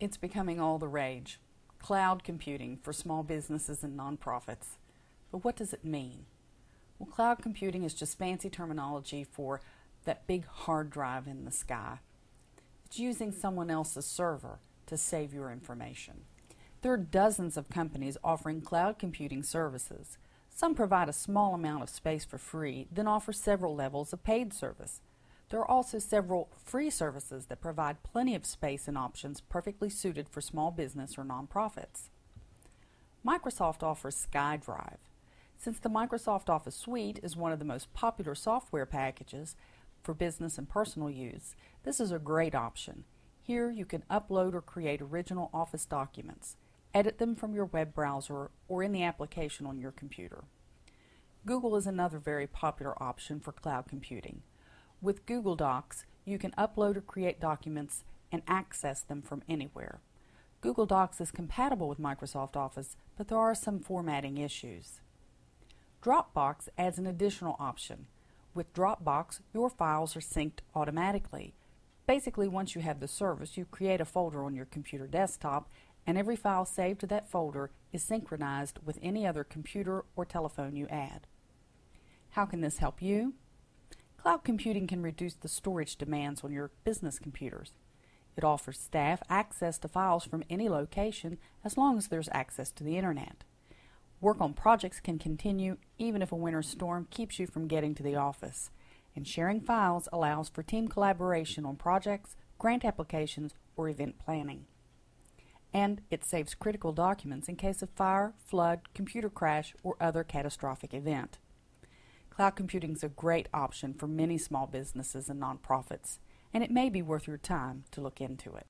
it's becoming all the rage. Cloud computing for small businesses and nonprofits. But what does it mean? Well, cloud computing is just fancy terminology for that big hard drive in the sky. It's using someone else's server to save your information. There are dozens of companies offering cloud computing services. Some provide a small amount of space for free, then offer several levels of paid service. There are also several free services that provide plenty of space and options perfectly suited for small business or nonprofits. Microsoft offers SkyDrive. Since the Microsoft Office Suite is one of the most popular software packages for business and personal use, this is a great option. Here you can upload or create original Office documents, edit them from your web browser or in the application on your computer. Google is another very popular option for cloud computing. With Google Docs, you can upload or create documents and access them from anywhere. Google Docs is compatible with Microsoft Office, but there are some formatting issues. Dropbox adds an additional option. With Dropbox, your files are synced automatically. Basically, once you have the service, you create a folder on your computer desktop, and every file saved to that folder is synchronized with any other computer or telephone you add. How can this help you? Cloud computing can reduce the storage demands on your business computers. It offers staff access to files from any location as long as there's access to the internet. Work on projects can continue even if a winter storm keeps you from getting to the office. And sharing files allows for team collaboration on projects, grant applications, or event planning. And it saves critical documents in case of fire, flood, computer crash, or other catastrophic event. Cloud computing is a great option for many small businesses and nonprofits, and it may be worth your time to look into it.